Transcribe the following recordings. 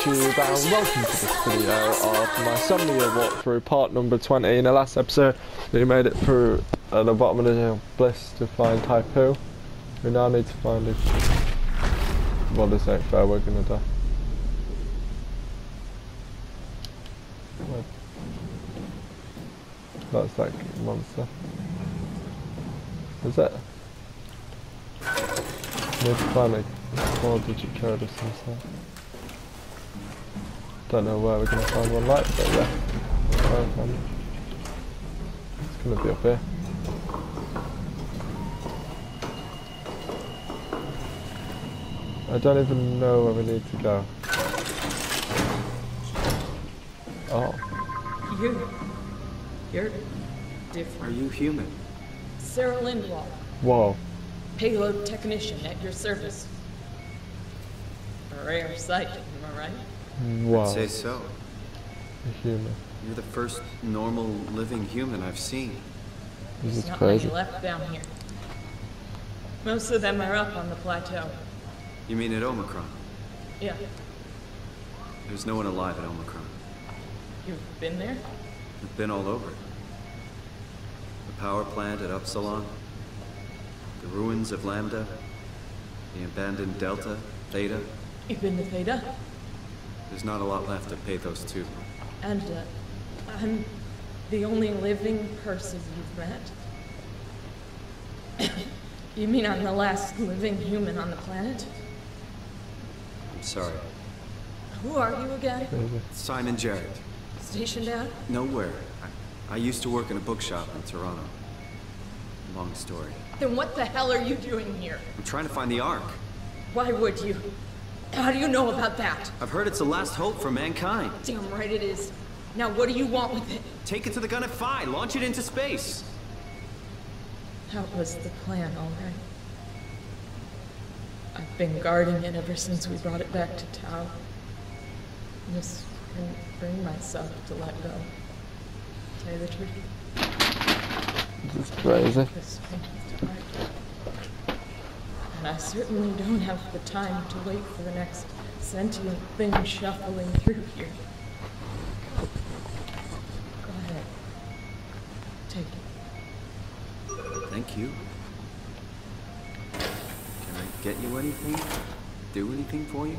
YouTube and welcome to this video of my Soma walkthrough part number 20. In the last episode we made it through at the bottom of the hill Bliss to find Taipu We now need to find it. Well this ain't fair, we're gonna die. That's that monster. Is it? Need to find a four digit code of some sort. Don't know where we're gonna find one like, but yeah. I'll find it. It's gonna be up here. I don't even know where we need to go. Oh, You. You're different. Are you human? Sarah Lindwall, whoa. payload technician at your service. A rare sight, am I right? Wow. Say so. A human. You're the first normal living human I've seen. This There's is not crazy. many left down here. Most of them are up on the plateau. You mean at Omicron? Yeah, There's no one alive at Omicron. you've been there? I've been all over it. The power plant at Upsilon, the ruins of Lambda, the abandoned Delta, Theta. You've been to Theta? There's not a lot left of Pathos 2. And uh, I'm the only living person you've met? you mean I'm the last living human on the planet? I'm sorry. Who are you again? Simon Jarrett. Stationed out? Nowhere. I, I used to work in a bookshop in Toronto. Long story. Then what the hell are you doing here? I'm trying to find the Ark. Why would you? How do you know about that? I've heard it's the last hope for mankind. Damn right it is. Now what do you want with it? Take it to the Gun at Phi, launch it into space. That was the plan, all right. I've been guarding it ever since we brought it back to Tau. Just couldn't bring myself to let go. Tell you the truth, This is crazy. this thing is hard. And I certainly don't have the time to wait for the next sentient thing shuffling through here. Go ahead. Take it. Thank you. Can I get you anything? Do anything for you?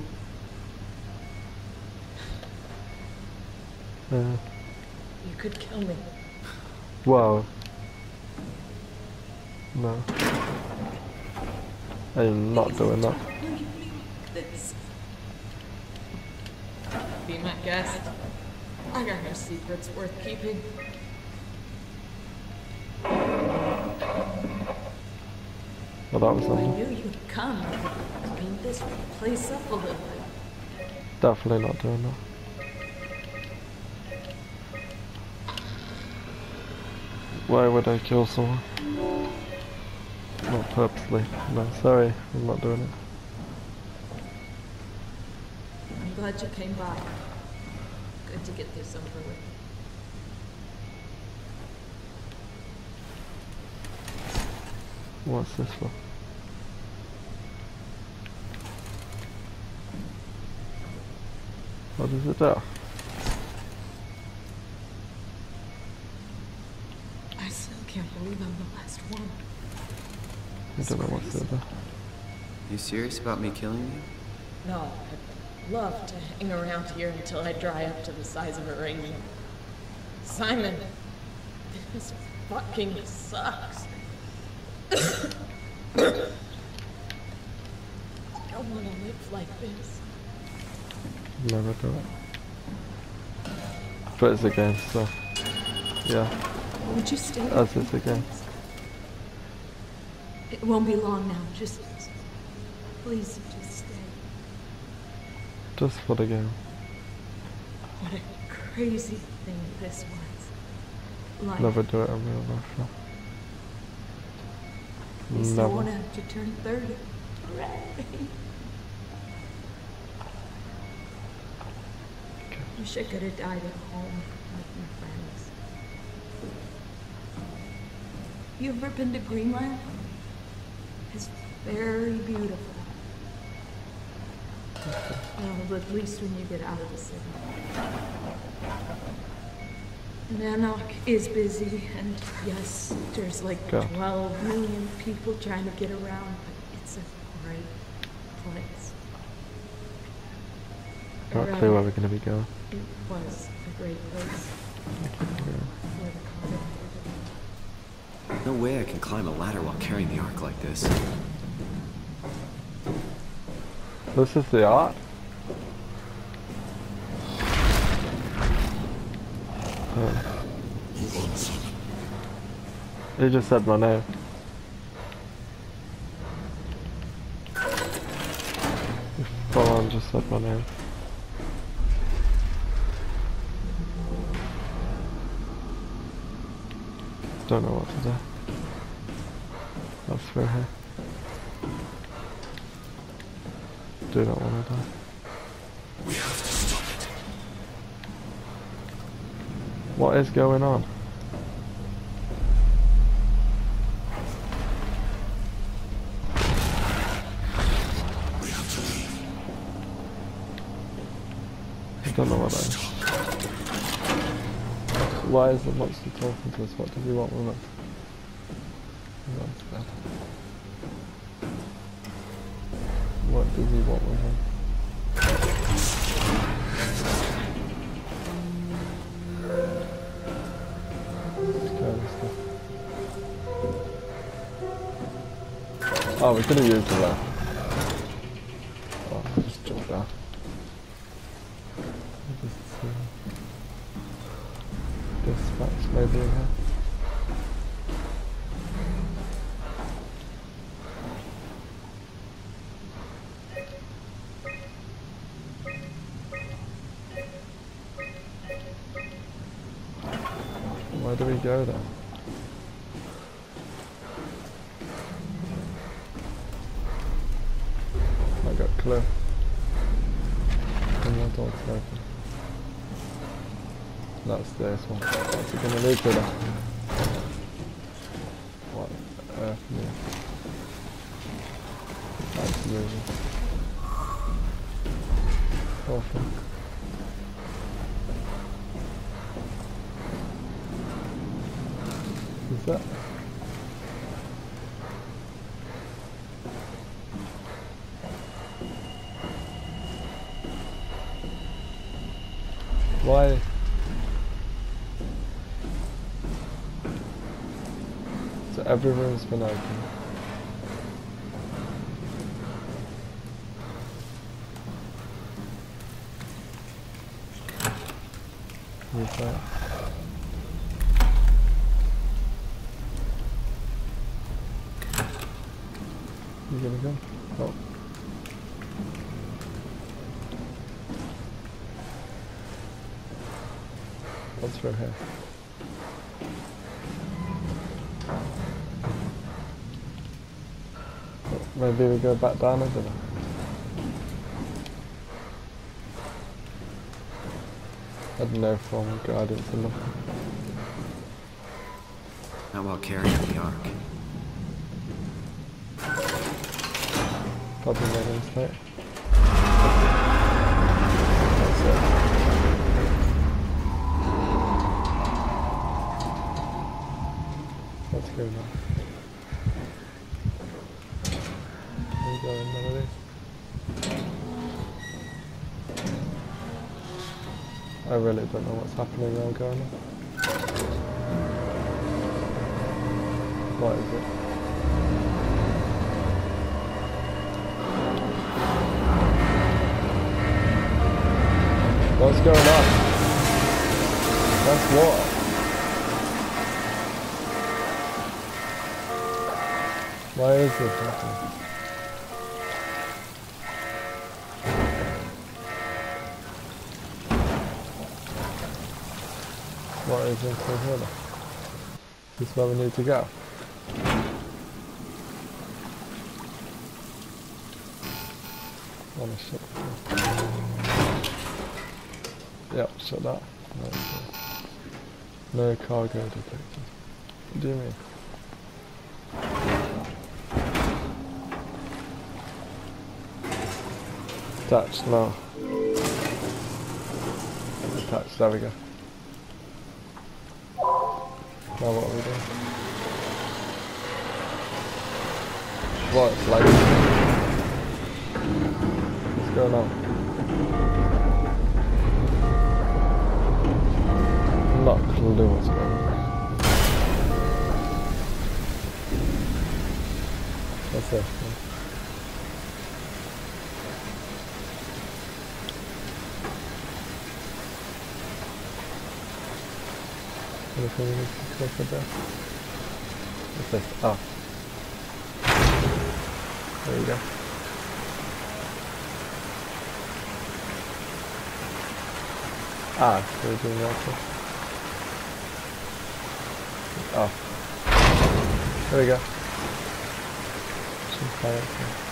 Uh, You could kill me. whoa. No. I'm not doing that. Be my guest. I got no secrets worth keeping. Well, that was I knew you'd come. Clean this place up a little bit. Definitely not doing that. Why would I kill someone? Not purposely. No, sorry, I'm not doing it. I'm glad you came by. Good to get this over with. What's this for? What does it do? I still can't believe I'm the last one. I don't know what's it do. You serious about me killing you? No, I'd love to hang around here until I dry up to the size of a raisin. Simon, this fucking sucks. I don't want to live like this. Never do it. But it's a game, so yeah, Would you stay? as it's a game. It won't be long now. Just please, just stay. Just for the game. What a crazy thing this was. Life. Never do it in real life. no. We still have to turn 30. Hooray. Wish I could have died at home with my friends. You ever been to Greenland? It's very beautiful. Well, at least when you get out of the city. Nanoc is busy, and yes, there's like Go. 12 million people trying to get around, but it's a great place. Got a Or, clue uh, where we're going to be going. It was a great place where the comet No way I can climb a ladder while carrying the ark like this. This is the art. Oh. He just said my name. Full on just said my name. Don't know what to do. That's through here. Do not want to die. What is going on? I don't know what that is. Why is the monster talking to us? What does he want with us? What does he want with him? Oh, we could have used the left. Go then? I got clear. And one door's open. That's this one. What's it gonna lead to then? What earth this? That's. Awful. Is that? Why? So every room's been open. Who's that? You gonna go? Oh. What's through here? Maybe we go back down over there. Had no form of guidance or nothing. Not while carrying the ark. Probably a mistake. That's it. That's good enough. Really don't know what's happening going on. What is it? What's going on? That's what? Why is this happening? What is this thing here? then? Is where we need to go? The door. Yep, shut that. No cargo detected. What do you mean? Attached now. Attached, there we go. Now what we? What, it's like... What's going on? Not clue what's going on. What's this? Anything we need to this? Oh. There you go. Ah, doing that too. Oh. There we go. Fire.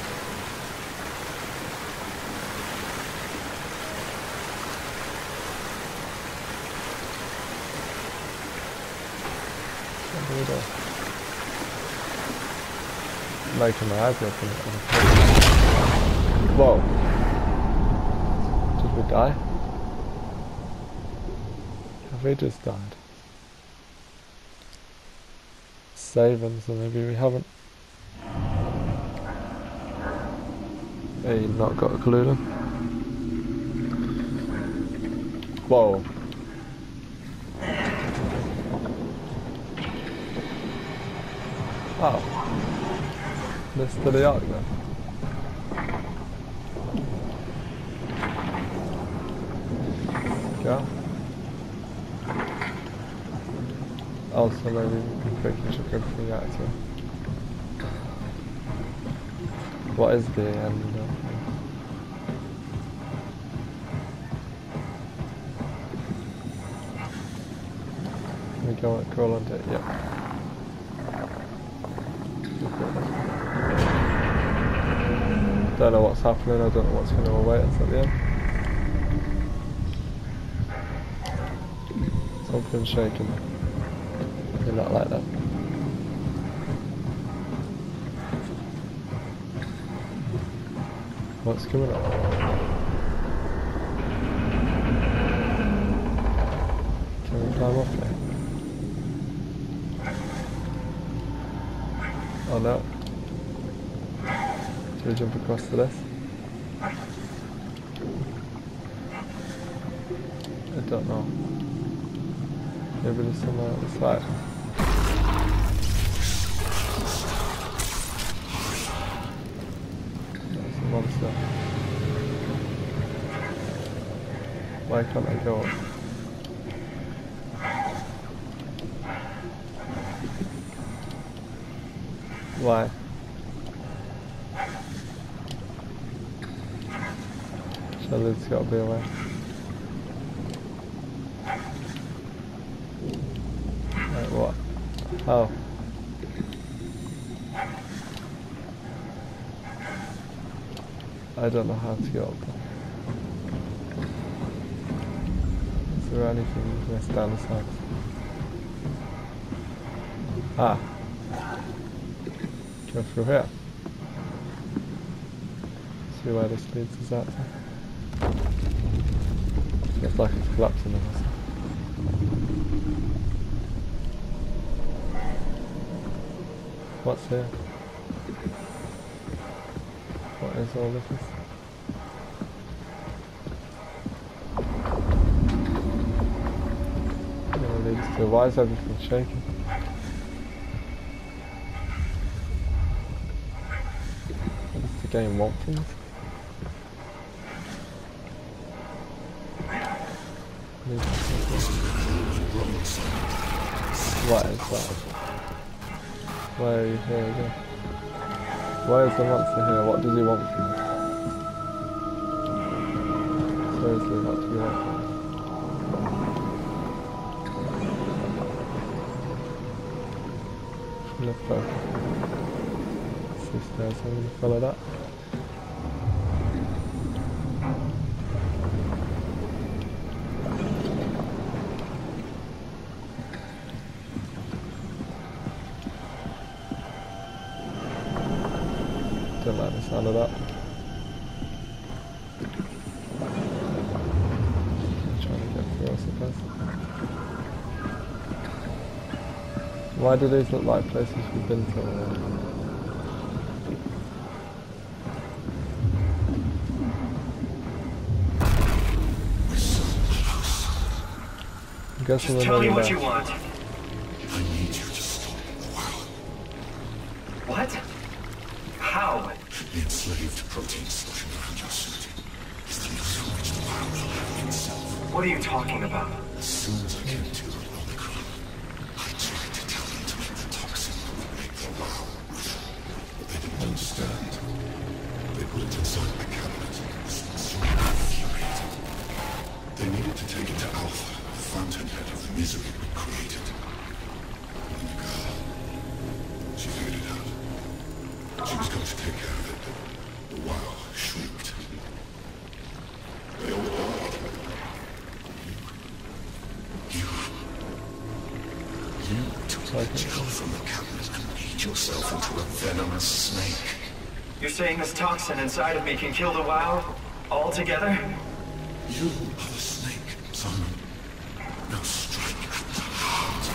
Thing. What do we do? Making my eyes open. Whoa. Did we die? Have we just died? Saving, so maybe we haven't. Hey, not got a clue then. Whoa. Oh. Mr. the Ark then. Go. Also maybe we can check everything out too. What is the end of we go crawl onto it? Yeah. Don't know what's happening, I don't know what's going to await us at the end. Something's shaking. You're not like that. What's coming up? Can we climb off there? Oh no. Should we jump across to this? I don't know. Maybe there's somewhere on the side. There's a monster. Why can't I go up? Why? Surely it's gotta be a way. What? Oh. I don't know how to get up there. Is there anything we missed down the side? Ah. Go through here. See where this leads us out to. Looks like it's collapsing on us. What's here? What is all this? To? Why is everything shaking? What does the game something. What is that? Why are you here again? Why is the monster here? What does he want from me? Seriously, what do you want from me? sisters. I'm going to follow that. The trying to get through, I suppose. Why do these look like places we've been to? Already? Just we're tell me what there. you want. I need you to stop the WAU. What? How? The enslaved protein slushing around your suit is the news from which the WAU will have himself. What are you talking about? As soon as I came to toxin inside of me can kill the WAU? All together? You are the snake, Simon. Now strike at the heart.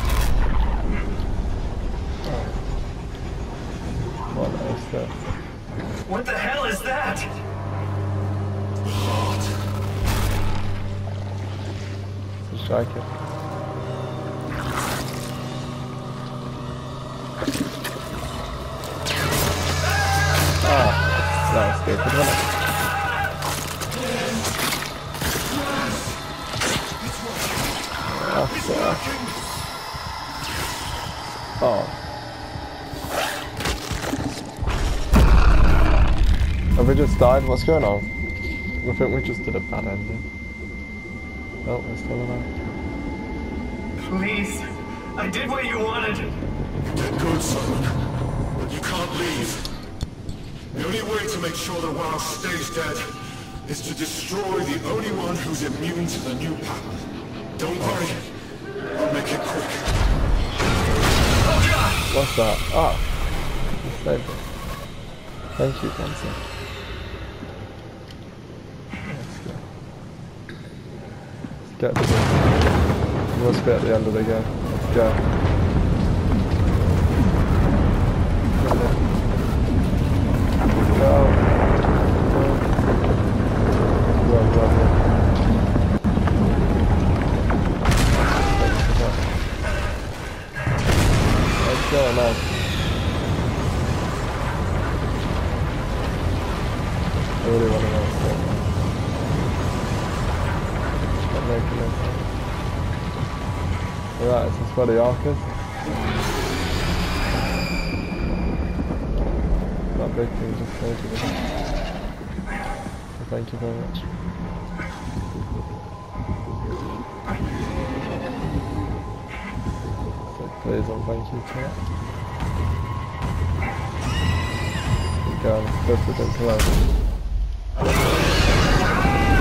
What is this? What the hell is that? The heart. Strike it. That was stupid, wasn't it? That's, Oh. Have we just died? What's going on? I think we just did a bad ending. Oh, we're still alive. Please. I did what you wanted. Get good, son. But you can't leave. The only way to make sure the WAU stays dead is to destroy the only one who's immune to the new pattern. Don't worry. I'll make it quick. What's that? Ah, you saved it. Thank you, go. Let's get to the. We must be at the end of the game. Let's go. Go. Go, go, go. Let's go. I really want to know going on. Big thing just came to me. So thank you very much. Please and thank you to it. Go for the close.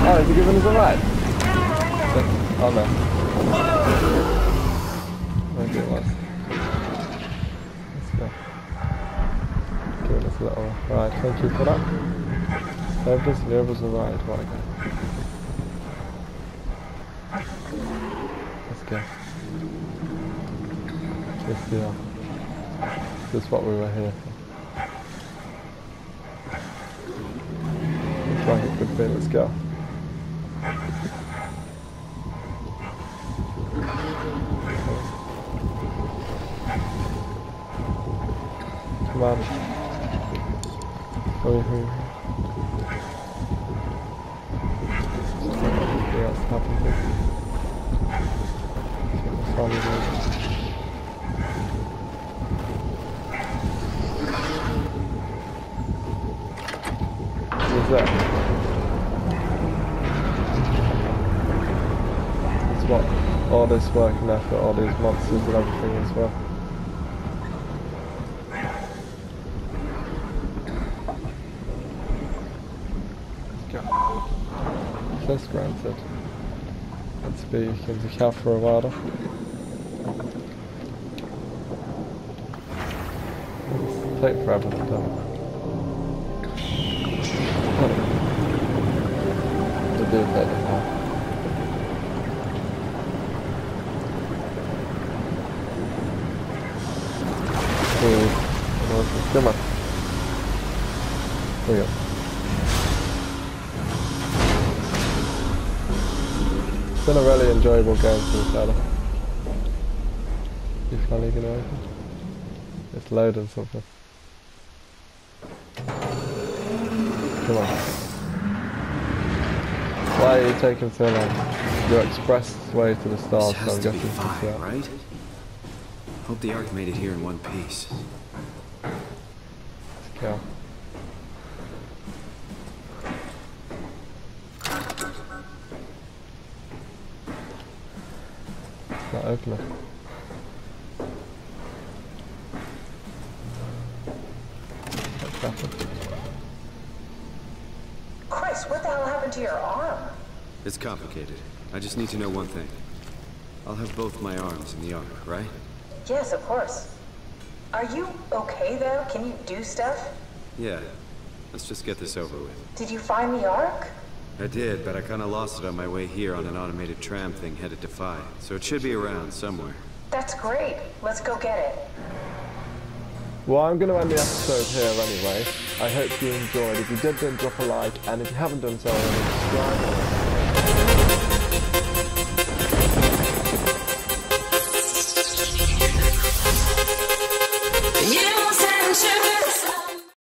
Oh, is he giving us a ride? Oh no. It was. Ride. Thank you for that. Saved us, gave us a ride. What a guy. Let's go. Yes, we are. This is what we were here for. Looks like it could be. Let's go. Come on. All this work and effort, all these monsters and everything as well. Access granted. Let's speak into Calf for a while. It'll take forever to do. To do better now. Come on. There we go. It's been a really enjoyable game for fella. You finally gonna open? It's loading something. Come on. Why are you taking so long? Your express way to the stars, so I'm guessing it's fine, right? Hope the Ark made it here in one piece. Yeah. It's not opening. What's happened? Chris, what the hell happened to your arm? It's complicated. I just need to know one thing. I'll have both my arms in the Ark, right? Yes, of course. Are you okay though? Can you do stuff? Yeah. Let's just get this over with. Did you find the Ark? I did, but I kinda lost it on my way here on an automated tram thing headed to Phi. So it should be around somewhere. That's great. Let's go get it. Well, I'm going to end the episode here anyway. I hope you enjoyed. If you did, then drop a like, and if you haven't done so already, subscribe.